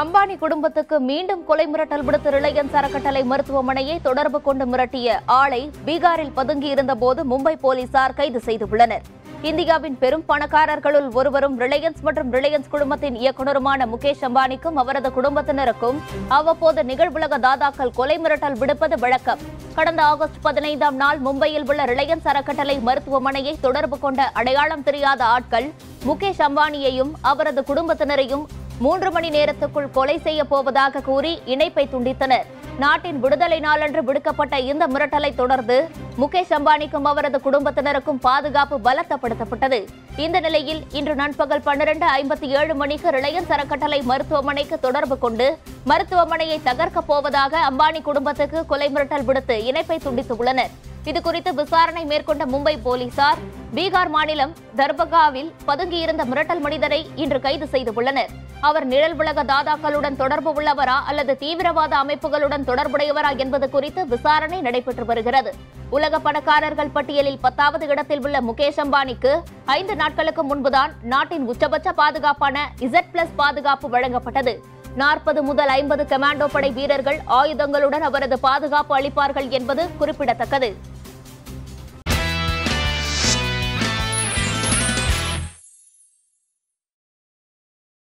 அம்பானி குடும்பத்துக்கு மீண்டும் கொலை மிரட்டல் விடுத்த ரிலையன்ஸ் அறக்கட்டளை மருத்துவமனையை தொடர்பு கொண்டு மிரட்டிய ஆளை பீகாரில் பதுங்கியிருந்த போது மும்பை போலீசார் கைது செய்துள்ளனர். இந்தியாவின் பெரும் பணக்காரர்களுள் ஒருவரும் ரிலையன்ஸ் மற்றும் ரிலையன்ஸ் குடும்பத்தின் இயக்குநருமான முகேஷ் அம்பானிக்கும் அவரது குடும்பத்தினருக்கும் அவ்வப்போது நிகழ்வுலக தாதாக்கள் கொலை மிரட்டல் விடுப்பது வழக்கம். கடந்த ஆகஸ்ட் பதினைந்தாம் நாள் மும்பையில் உள்ள ரிலையன்ஸ் அறக்கட்டளை மருத்துவமனையை தொடர்பு கொண்ட அடையாளம் தெரியாத ஆட்கள் முகேஷ் அம்பானியையும் அவரது குடும்பத்தினரையும் மூன்று மணி நேரத்துக்குள் கொலை செய்ய போவதாக கூறி இணைப்பை துண்டித்தனர். நாட்டின் விடுதலை நாளன்று விடுக்கப்பட்ட இந்த மிரட்டலை தொடர்ந்து முகேஷ் அம்பானிக்கும் அவரது குடும்பத்தினருக்கும் பாதுகாப்பு பலத்தப்படுத்தப்பட்டது. இந்த நிலையில் இன்று நண்பகல் பன்னிரண்டு ஐம்பத்தி ஏழு மணிக்கு ரிலையன்ஸ் அறக்கட்டளை மருத்துவமனைக்கு தொடர்பு கொண்டு மருத்துவமனையை தகர்க்கப் போவதாக அம்பானி குடும்பத்துக்கு கொலை மிரட்டல் விடுத்து இணைப்பை துண்டித்துள்ளனர் இதுகுறித்து விசாரணை மேற்கொண்ட மும்பை போலீசார் பீகார் மாநிலம் தர்பகாவில் பதுங்கியிருந்த மிரட்டல் மனிதரை இன்று கைது செய்துள்ளனர் அவர் நிழல் உலக தாதாக்களுடன் தொடர்பு உள்ளவரா அல்லது தீவிரவாத அமைப்புகளுடன் தொடர்புடையவரா என்பது குறித்து விசாரணை நடைபெற்று வருகிறது. உலக பணக்காரர்கள் பட்டியலில் பத்தாவது இடத்தில் உள்ள முகேஷ் அம்பானிக்கு ஐந்து நாட்களுக்கு முன்புதான் நாட்டின் உச்சபட்ச பாதுகாப்பான இசட் பிளஸ் பாதுகாப்பு வழங்கப்பட்டது. நாற்பது முதல் ஐம்பது கமாண்டோ படை வீரர்கள் ஆயுதங்களுடன் அவரது பாதுகாப்பு அளிப்பார்கள் என்பது குறிப்பிடத்தக்கது.